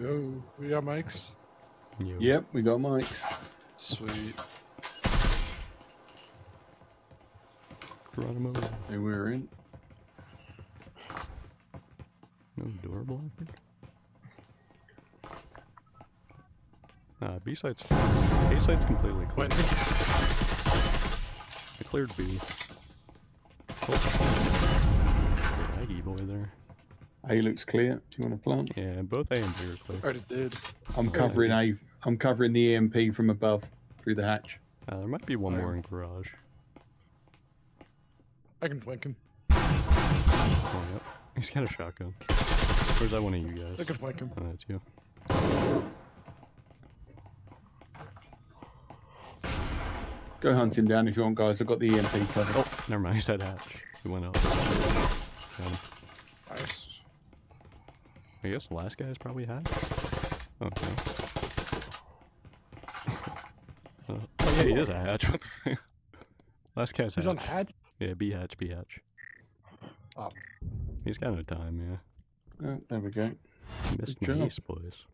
Yo, we got mics. You. Yep, we got mics. Sweet. Geronimo. Hey, we're in. No door blocker. Nah, B site's A site's completely clear. Went to I cleared B. Oh. oh. Aggie boy there. A looks clear. Do you want to plant? Yeah, both A and B are clear. already did. I'm covering A. I'm covering the EMP from above through the hatch. Uh, there might be one more in garage. I can flank him. Oh, yep. He's got a shotgun. Where's that one of you guys? I guys? can flank him. Oh, that's you. Go hunting down if you want, guys. I've got the EMP covered. Oh, never mind. He's at hatch. He went up. Got him. Nice. I guess the last guy's probably hatch. Okay. Uh, oh yeah, he is a hatch. What the fuck? Last guy's He's hatch. on hatch. Yeah, B hatch, B hatch. Oh. He's got no time, yeah. Oh, there we go. Missed Good my job. ace, boys.